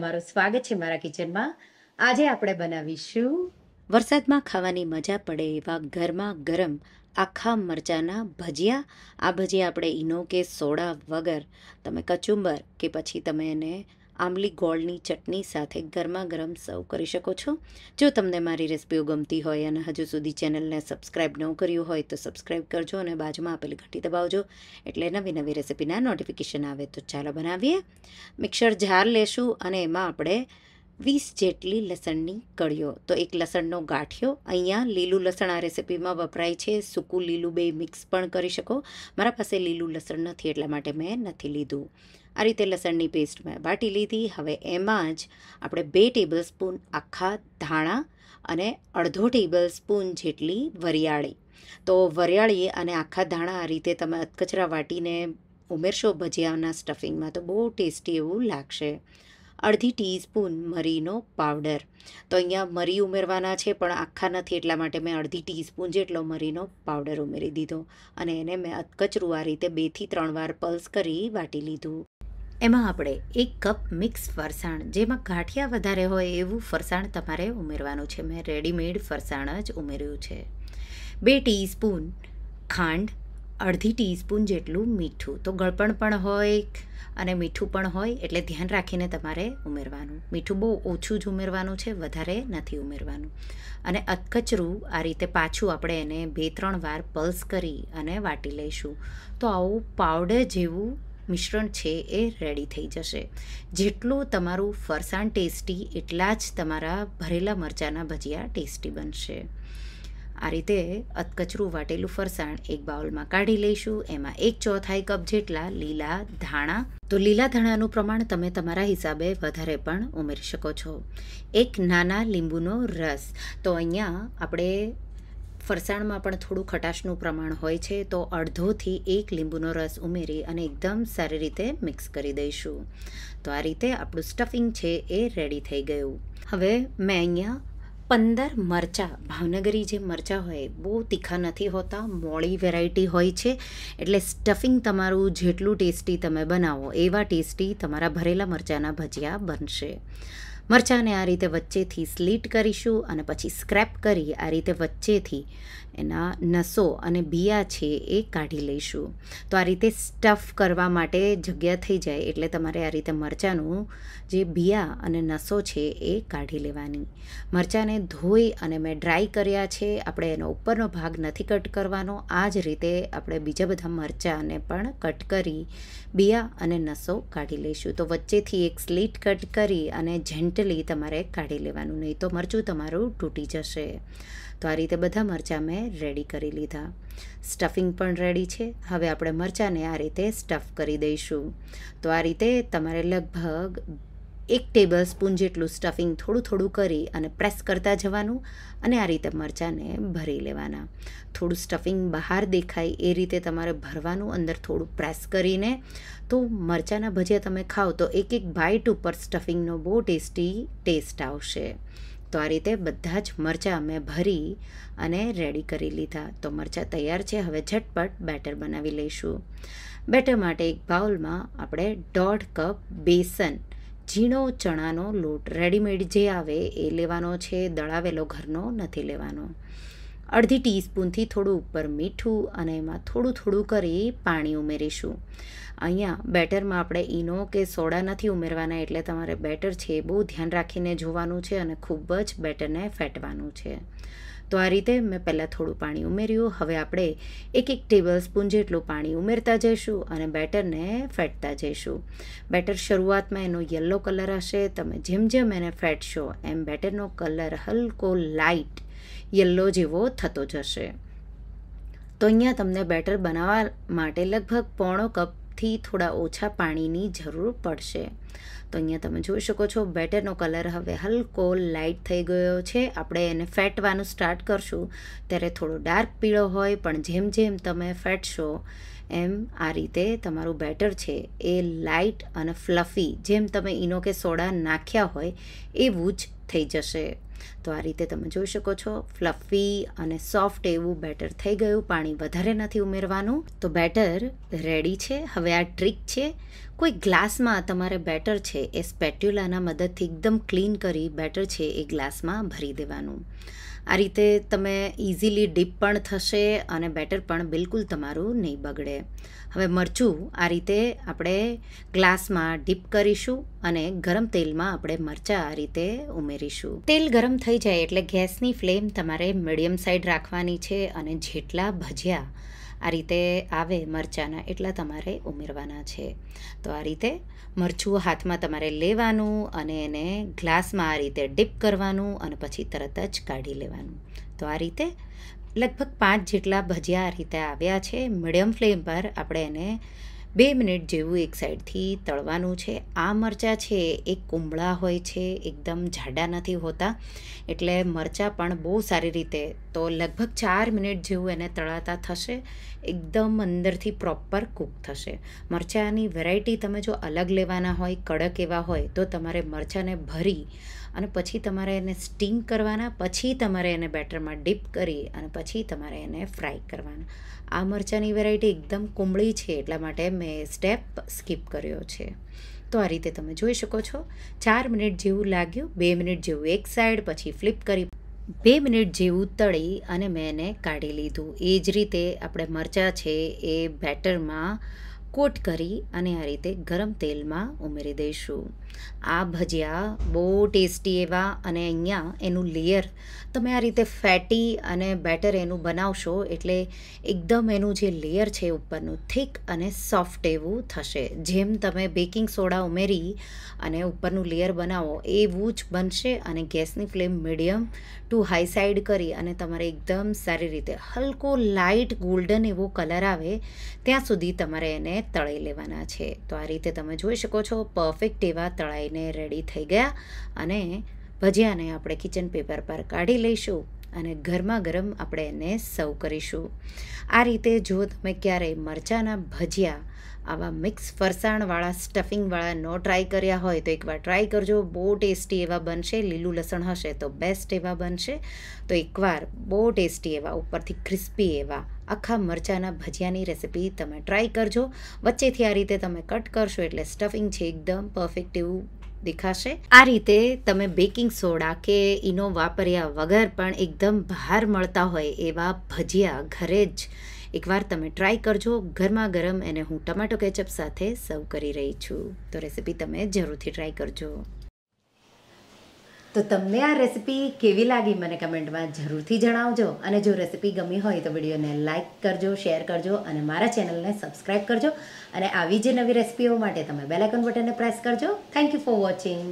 તમારું સ્વાગત છે મારા કિચનમાં. આજે આપણે બનાવીશું વરસાદમાં ખાવાની મજા પડે એવા ગરમા ગરમ આખા મરચાંના ભજીયા. આ ભજીયા આપણે ઈનો કે સોડા વગર, તમે કચુંબર કે પછી તમે એને આંબલી ગોળની ચટણી સાથે ગરમા ગરમ સર્વ કરી શકો છો. જો તમને મારી રેસિપીઓ ગમતી હોય અને હજુ સુધી ચેનલને સબસ્ક્રાઈબ ન કર્યું હોય તો સબસ્ક્રાઈબ કરજો અને બાજુમાં આપેલી ઘંટી દબાવજો. એટલે નવી નવી રેસિપીના નોટિફિકેશન આવે તો ચાલો બનાવીએ. મિક્સર જાર લેશું અને એમાં આપણે વીસ જેટલી લસણની કળીઓ. તો એક લસણનો ગાંઠિયો, અહીંયા લીલું લસણ આ રેસિપીમાં વપરાય છે. સૂકું લીલું બે મિક્સ પણ કરી શકો. મારા પાસે લીલું લસણ નથી, એટલા માટે મેં નથી લીધું. આ રીતે લસણની પેસ્ટ મેં વાટી લીધી. હવે એમાં જ આપણે બે ટેબલ સ્પૂન આખા ધાણા અને અડધો ટેબલ સ્પૂન જેટલી વરિયાળી. તો વરિયાળી અને આખા ધાણા આ રીતે તમે અધકચરા વાટીને ઉમેરશો ભજીયાના સ્ટફિંગમાં તો બહુ ટેસ્ટી એવું લાગશે. અડધી ટીસ્પૂન મરીનો પાવડર તો અહીંયા મરી ઉમેરવાના છે, પણ આખા નથી, એટલા માટે મેં અડધી ટીસ્પૂન જેટલો મરીનો પાવડર ઉમેરી દીધો. અને એને મેં અધકચરું આ રીતે બેથી ત્રણ વાર પલ્સ કરી વાટી લીધું. એમાં આપણે એક કપ મિક્સ ફરસાણ, જેમાં ગાંઠિયા વધારે હોય એવું ફરસાણ તમારે ઉમેરવાનું છે. મેં રેડીમેડ ફરસાણ જ ઉમેર્યું છે. બે ટીસ્પૂન ખાંડ, અડધી ટીસ્પૂન જેટલું મીઠું. તો ગળપણ પણ હોય અને મીઠું પણ હોય, એટલે ધ્યાન રાખીને તમારે ઉમેરવાનું. મીઠું બહુ ઓછું જ ઉમેરવાનું છે, વધારે નથી ઉમેરવાનું. અને અધકચરું આ રીતે પાછું આપણે એને બે ત્રણ વાર પલ્સ કરી અને વાટી લઈશું. તો આવું પાવડર જેવું મિશ્રણ છે એ રેડી થઈ જશે. જેટલું તમારું ફરસાણ ટેસ્ટી એટલા જ તમારા ભરેલા મરચાંના ભજીયા ટેસ્ટી બનશે. આ રીતે અતકચરું વાટેલું ફરસાણ એક બાઉલમાં કાઢી લઈશું. એમાં એક ચોથાઈ કપ જેટલા લીલા ધાણા. તો લીલા ધાણાનું પ્રમાણ તમે તમારા હિસાબે વધારે પણ ઉમેરી શકો છો. એક નાના લીંબુનો રસ. તો અહીંયા આપણે ફરસાણમાં પણ થોડું ખટાશનું પ્રમાણ હોય છે, તો અડધોથી એક લીંબુનો રસ ઉમેરી અને એકદમ સારી રીતે મિક્સ કરી દઈશું. તો આ રીતે આપણું સ્ટફિંગ છે એ રેડી થઈ ગયું. હવે મેં અહીંયા પંદર મરચાં, ભાવનગરી જે મરચાં હોય, બહુ તીખા નથી હોતા, મોળી વેરાયટી હોય છે, એટલે સ્ટફિંગ તમારું જેટલું ટેસ્ટી તમે બનાવો, એવા ટેસ્ટી તમારા ભરેલા મરચાંના ભજીયા બનશે. મરચાંને આ રીતે વચ્ચેથી સ્લીટ કરીશું અને પછી સ્ક્રેપ કરી આ રીતે વચ્ચેથી એના નસો અને બિયા છે એ કાઢી લઈશું. તો આ રીતે સ્ટફ કરવા માટે જગ્યા થઈ જાય એટલે તમારે આ રીતે મરચાંનું જે બિયા અને નસો છે એ કાઢી લેવાની. મરચાંને ધોઈ અને મેં ડ્રાય કર્યા છે, આપણે એનો ઉપરનો ભાગ નથી કટ કરવાનો, આ જ રીતે આપણે બીજા બધા મરચાંને પણ કટ કરી બિયા અને નસો કાઢી લઈશું. તો વચ્ચેથી એક સ્લીટ કટ કરી અને જેન્ટલી તમારે કાઢી લેવાનું, નહીં તો મરચું તમારું તૂટી જશે. તો આ રીતે બધા મરચાં મેં રેડી કરી લીધા. સ્ટફિંગ પણ રેડી છે. હવે આપણે મરચાંને આ રીતે સ્ટફ કરી દઈશું. તો આ રીતે તમારે લગભગ એક ટેબલ સ્પૂન જેટલું સ્ટફિંગ થોડું થોડું કરી અને પ્રેસ કરતા જવાનું અને આ રીતે મરચાંને ભરી લેવાના. થોડું સ્ટફિંગ બહાર દેખાય એ રીતે તમારે ભરવાનું અંદર થોડું પ્રેસ કરીને. તો મરચાંના ભજીયા તમે ખાઓ તો એક એક બાઇટ ઉપર સ્ટફિંગનો બહુ ટેસ્ટી ટેસ્ટ આવશે. તો આ રીતે બધા જ મરચાં મેં ભરી અને રેડી કરી લીધા. તો મરચાં તૈયાર છે. હવે ઝટપટ બેટર બનાવી લઈશું. બેટર માટે એક બાઉલમાં આપણે દોઢ કપ બેસન, ઝીણો ચણાનો લોટ રેડીમેડ જે આવે એ લેવાનો છે. દળાવેલો ઘરનો નથી લેવાનો. અડધી ટીસ્પૂનથી થોડું ઉપર મીઠું અને એમાં થોડું થોડું કરી પાણી ઉમેરીશું. અહીંયા બેટરમાં આપણે ઈનો કે સોડા નથી ઉમેરવાના એટલે તમારે બેટર છે એ બહુ ધ્યાન રાખીને જોવાનું છે અને ખૂબ જ બેટરને ફેટવાનું છે. તો આ રીતે મેં પહેલાં થોડું પાણી ઉમેર્યું, હવે આપણે એક એક ટેબલ સ્પૂન જેટલું પાણી ઉમેરતા જઈશું અને બેટરને ફેટતા જઈશું. બેટર શરૂઆતમાં એનો યલો કલર હશે, તમે જેમ જેમ એને ફેટશો એમ બેટરનો કલર હલકો લાઇટ યલો જેવો થતો જશે. તો અહીંયા તમને બેટર બનાવવા માટે લગભગ પોણો કપથી થોડા ઓછા પાણીની જરૂર પડશે. તો અહીંયા તમે જોઈ શકો છો બેટરનો કલર હવે હલકો લાઇટ થઈ ગયો છે. આપણે એને ફેટવાનું સ્ટાર્ટ કરશું. ત્યારે થોડો ડાર્ક પીળો હોય, પણ જેમ જેમ તમે ફેટશો, એમ આ રીતે તમારું બેટર છે એ લાઇટ અને ફ્લફી, જેમ તમે ઈનો કે સોડા નાખ્યા હોય, એવું જ થઈ જશે. તો આ રીતે તમે જોઈ શકો છો. ફ્લફી અને સોફ્ટ એવું બેટર થઈ ગયું. પાણી વધારે નથી ઉમેરવાનું. તો બેટર રેડી છે. હવે આ ટ્રીક છે. કોઈ ગ્લાસમાં તમારે બેટર છે એ સ્પેટ્યુલાના મદદથી એકદમ ક્લીન કરી બેટર છે એ ગ્લાસમાં ભરી દેવાનું. આ રીતે તમે ઇઝીલી ડીપ પણ થશે અને બેટર પણ બિલકુલ તમારું નહીં બગડે. હવે મરચું આ રીતે આપણે ગ્લાસમાં ડીપ કરીશું અને ગરમ તેલમાં આપણે મરચાં આ રીતે ઉમેરીશું. તેલ ગરમ થઈ જાય એટલે ગેસની ફ્લેમ તમારે મીડિયમ સાઈડ રાખવાની છે અને જેટલા ભજીયા આ રીતે આવે મરચાંના એટલા તમારે ઉમેરવાના છે. તો આ રીતે મરચું હાથમાં તમારે લેવાનું અને એને ગ્લાસમાં આ રીતે ડીપ કરવાનું અને પછી તરત જ કાઢી લેવાનું. તો આ રીતે લગભગ પાંચ જેટલા ભજીયા આ રીતે આવ્યા છે. મીડિયમ ફ્લેમ પર આપણે એને બે મિનિટ જેવું એક સાઈડથી તળવાનું છે. આ મરચાં છે એ કુંબળા હોય છે, એકદમ જાડા નથી હોતા. એટલે મરચાં પણ બહુ સારી રીતે, તો લગભગ ચાર મિનિટ જેવું એને તળાતા થશે. એકદમ અંદરથી પ્રોપર કૂક થશે. મરચાંની વેરાયટી તમે જો અલગ લેવાના હોય, કડક એવા હોય, તો તમારે મરચાંને ભરી અને પછી તમારે એને સ્ટીમ કરવાના, પછી તમારે એને બેટરમાં ડીપ કરી અને પછી તમારે એને ફ્રાય કરવાના. આ મરચાંની વેરાયટી એકદમ કુંબળી છે, એટલા માટે મેં સ્ટેપ સ્કીપ કર્યો છે. તો આ રીતે તમે જોઈ શકો છો. ચાર મિનિટ જેવું લાગ્યું, બે મિનિટ જેવું એક સાઈડ પછી ફ્લિપ કરી. બે મિનિટ જેવું તળી અને મેં એને કાઢી લીધું. એ જ રીતે આપણે મરચાં છે એ બેટરમાં કોટ કરી અને આ રીતે ગરમ તેલમાં ઉમેરી દઈશું. આ ભજીયા બહુ ટેસ્ટી એવા અને અહીંયા એનું લેયર તમે આ રીતે ફેટી અને બેટર એનું બનાવશો એટલે એકદમ એનું જે લેયર છે ઉપરનું થીક અને સોફ્ટ એવું થશે. જેમ તમે બેકિંગ સોડા ઉમેરી અને ઉપરનું લેયર બનાવો એવું જ બનશે અને ગેસની flame medium to high side કરી અને તમારે એકદમ સારી રીતે હલકો લાઇટ ગોલ્ડન એવો કલર આવે ત્યાં સુધી તમારે એને તળી લેવાના છે. તો આ રીતે તમે જોઈ શકો છો પરફેક્ટ એવા તળાઈને રેડી થઈ ગયા અને ભજીયાને આપણે કિચન પેપર પર કાઢી લઈશું અને ગરમા ગરમ આપણે એને સર્વ કરીશું. આ રીતે જો તમે ક્યારેય મરચાંના ભજીયા, આવા મિક્સ ફરસાણવાળા સ્ટફિંગવાળા નો ટ્રાય કર્યા હોય તો એકવાર ટ્રાય કરજો. બહુ ટેસ્ટી એવા બનશે, લીલું લસણ હશે તો બેસ્ટ એવા બનશે. તો એકવાર બહુ ટેસ્ટી એવા, ઉપરથી ક્રિસ્પી એવા આખા મરચાંના ભજીયાની રેસિપી તમે ટ્રાય કરજો. વચ્ચેથી આ રીતે તમે કટ કરશો એટલે સ્ટફિંગ છે એકદમ પરફેક્ટ એવું દેખાશે. આ રીતે તમે બેકિંગ સોડા કે ઇનો વાપર્યા વગર પણ એકદમ બહાર મળતા હોય એવા ભજીયા ઘરે જ એકવાર તમે ટ્રાય કરજો. ગરમા ગરમ એને હું ટમાટો કેચઅપ સાથે સર્વ કરી રહી છું. તો રેસીપી તમે જરૂરથી ટ્રાય કરજો. તો તમને આ રેસીપી કેવી લાગી મને કમેન્ટમાં જરૂરથી જણાવજો. અને જો રેસીપી ગમી હોય તો વિડીયોને લાઇક કરજો, શેર કરજો અને મારા ચેનલને સબસ્ક્રાઈબ કરજો. અને આવી જે નવી રેસીપીઓ માટે તમે બેલાઇકન બટનને પ્રેસ કરજો. Thank you for watching